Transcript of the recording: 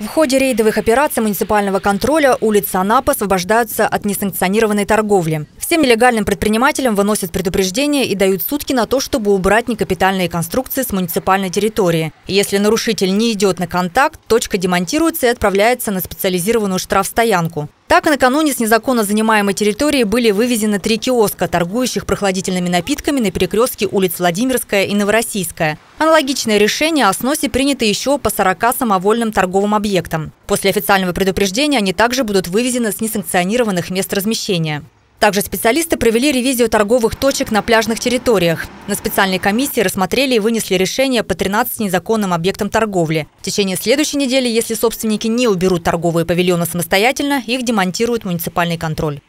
В ходе рейдовых операций муниципального контроля улицы Анапы освобождаются от несанкционированной торговли. Всем нелегальным предпринимателям выносят предупреждения и дают сутки на то, чтобы убрать некапитальные конструкции с муниципальной территории. Если нарушитель не идет на контакт, точка демонтируется и отправляется на специализированную штрафстоянку. Так, накануне с незаконно занимаемой территории были вывезены три киоска, торгующих прохладительными напитками на перекрестке улиц Владимирская и Новороссийская. Аналогичное решение о сносе принято еще по 40 самовольным торговым объектам. После официального предупреждения они также будут вывезены с несанкционированных мест размещения. Также специалисты провели ревизию торговых точек на пляжных территориях. На специальной комиссии рассмотрели и вынесли решение по 13 незаконным объектам торговли. В течение следующей недели, если собственники не уберут торговые павильоны самостоятельно, их демонтирует муниципальный контроль.